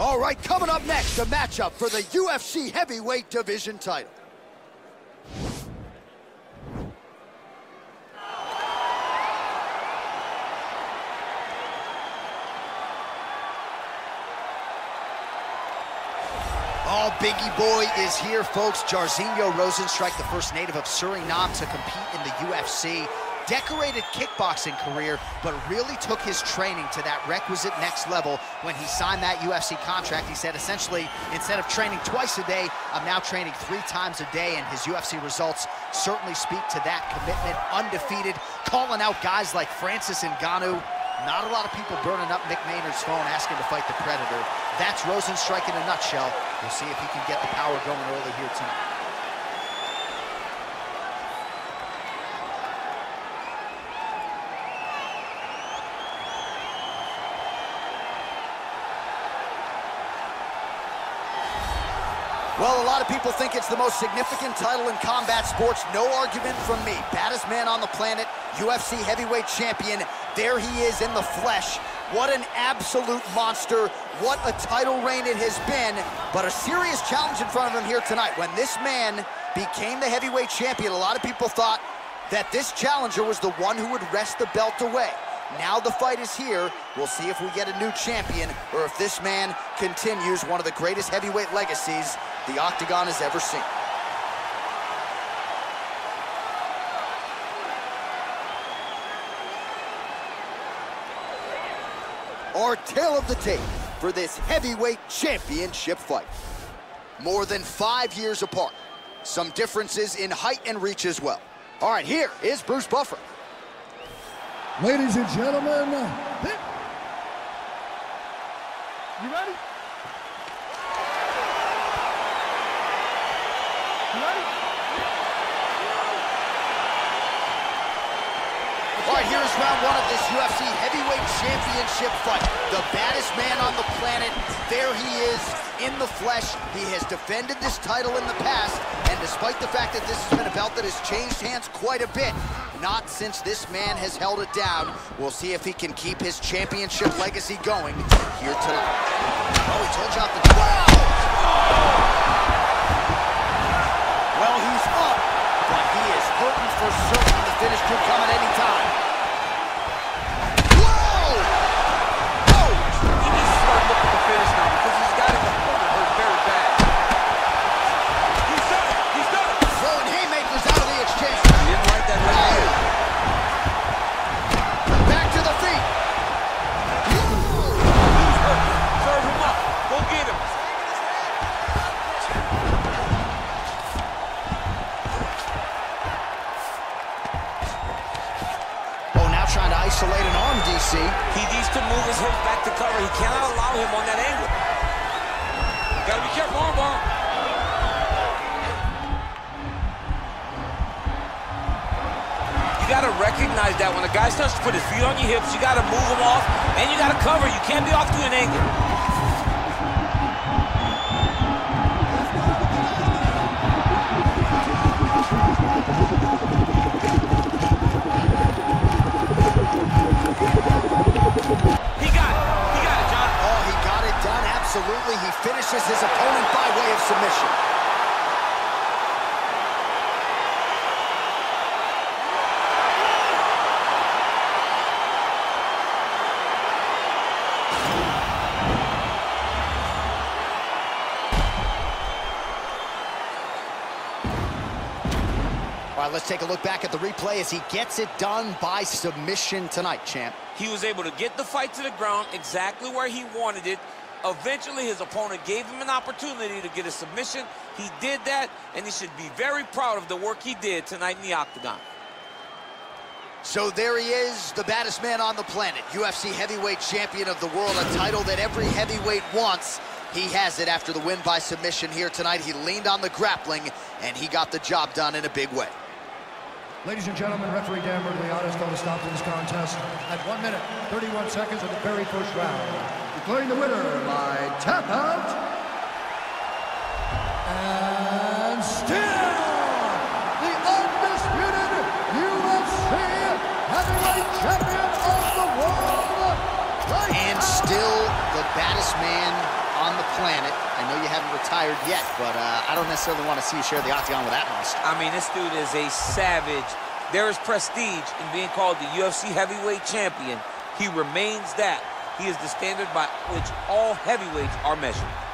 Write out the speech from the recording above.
All right, coming up next, a matchup for the UFC Heavyweight Division title. Oh, Biggie Boy is here, folks. Jairzinho Rozenstruik, the first native of Suriname to compete in the UFC. Decorated kickboxing career, but really took his training to that requisite next level when he signed that UFC contract. He said, essentially, instead of training twice a day, I'm now training three times a day, and his UFC results certainly speak to that commitment. Undefeated, calling out guys like Francis Ngannou, not a lot of people burning up Mick Maynard's phone asking to fight the Predator. That's Rozenstruik in a nutshell. We'll see if he can get the power going early here tonight. Well, a lot of people think it's the most significant title in combat sports. No argument from me. Baddest man on the planet, UFC heavyweight champion. There he is in the flesh. What an absolute monster. What a title reign it has been. But a serious challenge in front of him here tonight. When this man became the heavyweight champion, a lot of people thought that this challenger was the one who would wrest the belt away. Now the fight is here. We'll see if we get a new champion or if this man continues one of the greatest heavyweight legacies the Octagon has ever seen. Our tale of the tape for this heavyweight championship fight. More than five years apart. Some differences in height and reach as well. All right, here is Bruce Buffer. Ladies and gentlemen, you ready? All right, here is round one of this UFC Heavyweight Championship fight. The baddest man on the planet. There he is in the flesh. He has defended this title in the past, and despite the fact that this has been a belt that has changed hands quite a bit, not since this man has held it down. We'll see if he can keep his championship legacy going here tonight. Oh, he you off the 12. Trying to isolate an arm, DC. He needs to move his hips back to cover. He cannot allow him on that angle. Gotta be careful, arm bar. You gotta recognize that when a guy starts to put his feet on your hips, you gotta move him off, and you gotta cover. You can't be off to an angle. Of submission. All right, let's take a look back at the replay as he gets it done by submission tonight, champ. He was able to get the fight to the ground exactly where he wanted it. Eventually, his opponent gave him an opportunity to get a submission. He did that, and he should be very proud of the work he did tonight in the Octagon. So there he is, the baddest man on the planet, UFC heavyweight champion of the world, a title that every heavyweight wants. He has it after the win by submission here tonight. He leaned on the grappling, and he got the job done in a big way. ladies and gentlemen, referee Dan Miragliotta called a stop to this contest at 1 minute, 31 seconds of the very first round declaring the winner by tap out and still the undisputed UFC heavyweight champion of the world. Right and still the baddest man on the planet. I know you haven't retired yet, but uh, I don't necessarily want to see you share the octagon with that monster. I mean, this dude is a savage. There is prestige in being called the UFC heavyweight champion. He remains that he is the standard by which all heavyweights are measured.